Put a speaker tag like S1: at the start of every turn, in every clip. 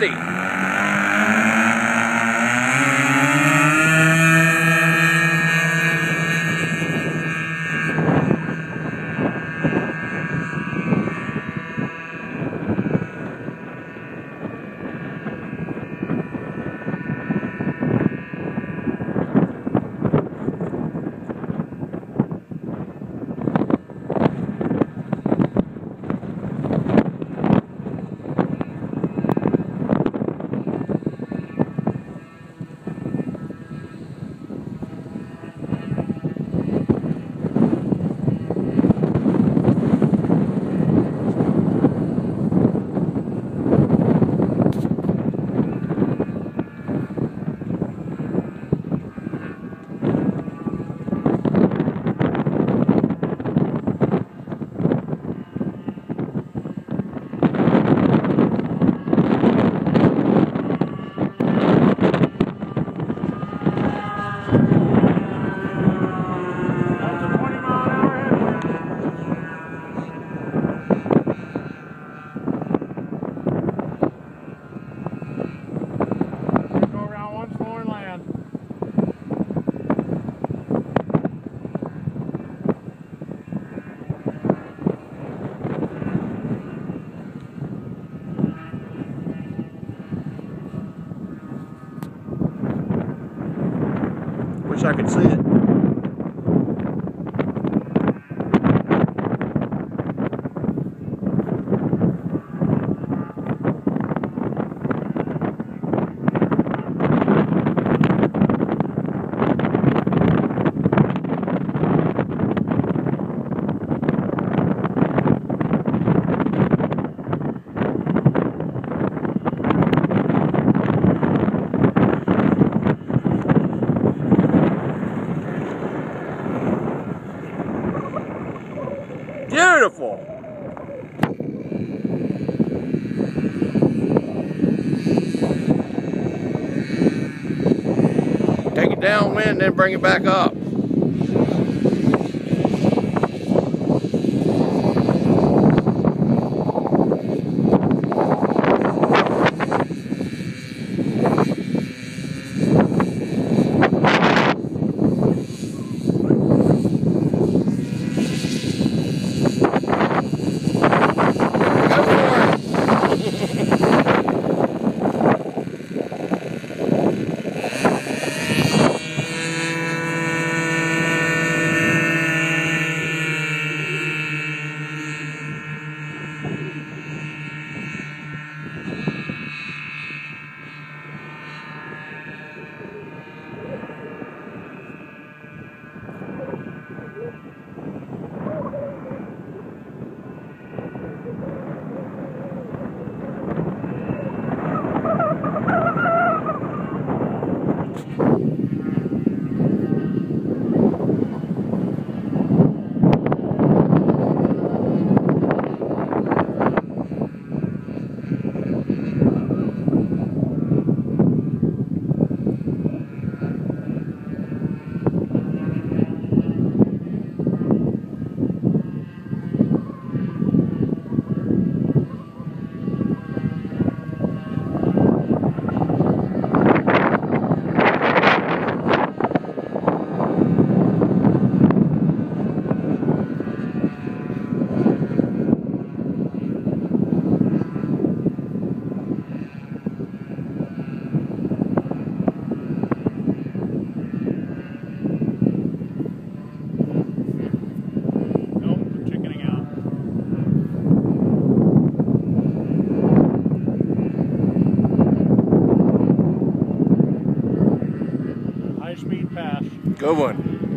S1: ready. I could see it. Downwind, then bring it back up.
S2: High speed pass.
S1: Good one.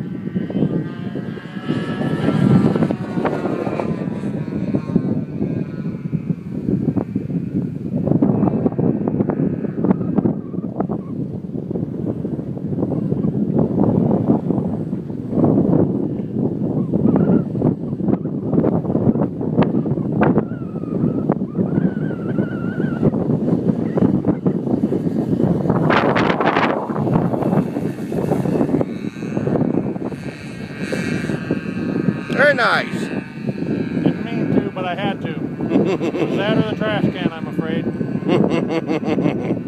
S1: Nice.
S2: Didn't mean to, but I had to. that or the trash can, I'm afraid.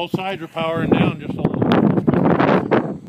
S2: Both sides are powering down just